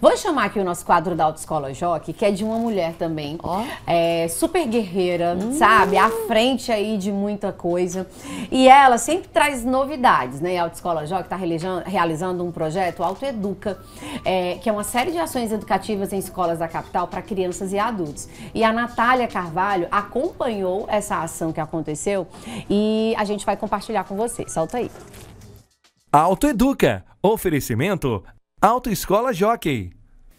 Vou chamar aqui o nosso quadro da Autoescola Joque, que é de uma mulher também, oh. é, super guerreira, hum. sabe? À frente aí de muita coisa. E ela sempre traz novidades, né? A Autoescola Joque está realizando um projeto, Autoeduca, é, que é uma série de ações educativas em escolas da capital para crianças e adultos. E a Natália Carvalho acompanhou essa ação que aconteceu e a gente vai compartilhar com vocês. Solta aí. Autoeduca. Oferecimento Autoescola Jockey.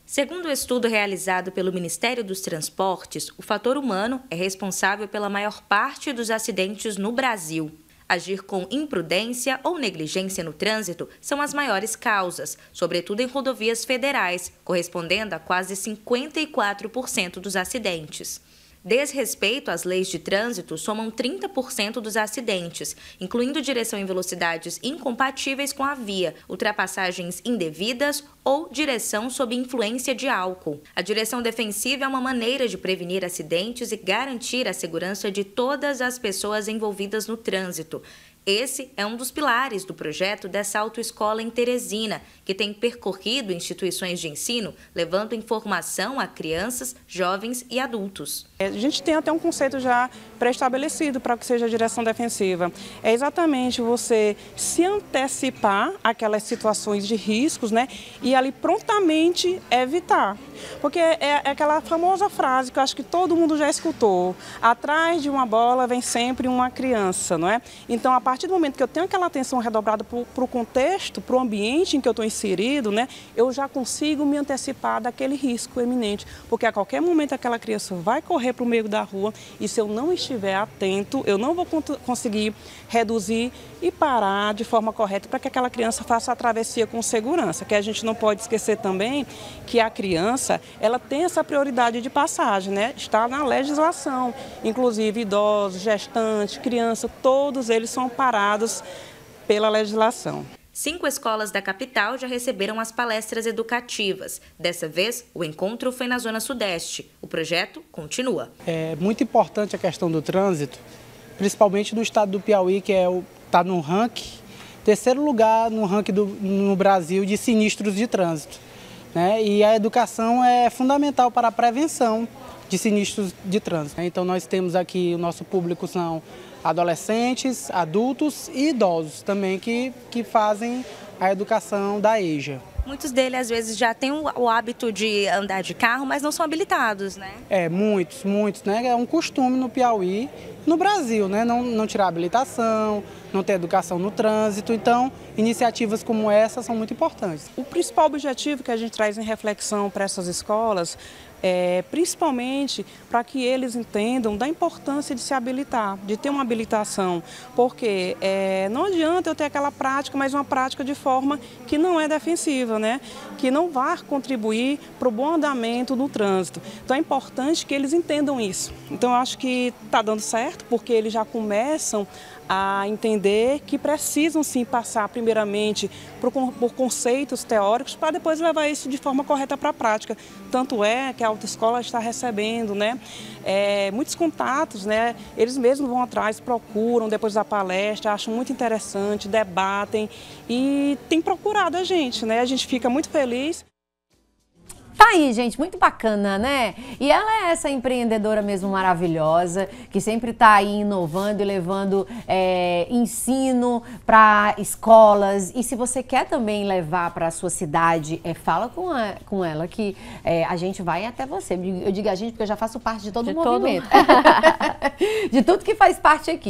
Segundo o estudo realizado pelo Ministério dos Transportes, o fator humano é responsável pela maior parte dos acidentes no Brasil. Agir com imprudência ou negligência no trânsito são as maiores causas, sobretudo em rodovias federais, correspondendo a quase 54% dos acidentes. Desrespeito às leis de trânsito somam 30% dos acidentes, incluindo direção em velocidades incompatíveis com a via, ultrapassagens indevidas ou direção sob influência de álcool. A direção defensiva é uma maneira de prevenir acidentes e garantir a segurança de todas as pessoas envolvidas no trânsito. Esse é um dos pilares do projeto dessa autoescola em Teresina, que tem percorrido instituições de ensino, levando informação a crianças, jovens e adultos. A gente tem até um conceito já pré-estabelecido para que seja a direção defensiva. É exatamente você se antecipar aquelas situações de riscos né, e ali prontamente evitar. Porque é, é aquela famosa frase que eu acho que todo mundo já escutou: atrás de uma bola vem sempre uma criança, não é? Então, a partir do momento que eu tenho aquela atenção redobrada para o contexto, para o ambiente em que eu estou inserido, né, eu já consigo me antecipar daquele risco eminente, porque a qualquer momento aquela criança vai correr para o meio da rua e se eu não estiver atento, eu não vou conseguir reduzir e parar de forma correta para que aquela criança faça a travessia com segurança. Que a gente não pode esquecer também que a criança ela tem essa prioridade de passagem, né? Está na legislação, inclusive idosos, gestantes, crianças, todos eles são parados pela legislação. Cinco escolas da capital já receberam as palestras educativas. Dessa vez, o encontro foi na Zona Sudeste. O projeto continua. É muito importante a questão do trânsito, principalmente no estado do Piauí, que é está no ranking, terceiro lugar no ranking do, no Brasil de sinistros de trânsito. Né? E a educação é fundamental para a prevenção de sinistros de trânsito. Então nós temos aqui, o nosso público são adolescentes, adultos e idosos também que, que fazem a educação da EJA. Muitos deles às vezes já têm o hábito de andar de carro, mas não são habilitados, né? É, muitos, muitos, né? É um costume no Piauí, no Brasil, né? Não, não tirar habilitação, não ter educação no trânsito. Então, iniciativas como essa são muito importantes. O principal objetivo que a gente traz em reflexão para essas escolas é, principalmente para que eles entendam da importância de se habilitar, de ter uma habilitação, porque é, não adianta eu ter aquela prática, mas uma prática de forma que não é defensiva, né? que não vá contribuir para o bom andamento no trânsito. Então é importante que eles entendam isso. Então eu acho que está dando certo, porque eles já começam a entender que precisam sim passar primeiramente por, por conceitos teóricos para depois levar isso de forma correta para a prática. Tanto é que a autoescola está recebendo né, é, muitos contatos, né, eles mesmos vão atrás, procuram depois da palestra, acham muito interessante, debatem e tem procurado a gente. Né, a gente fica muito feliz. Tá aí, gente, muito bacana, né? E ela é essa empreendedora mesmo maravilhosa, que sempre tá aí inovando e levando é, ensino para escolas. E se você quer também levar para a sua cidade, é, fala com, a, com ela que é, a gente vai até você. Eu digo a gente porque eu já faço parte de todo de o movimento. Todo... de tudo que faz parte aqui.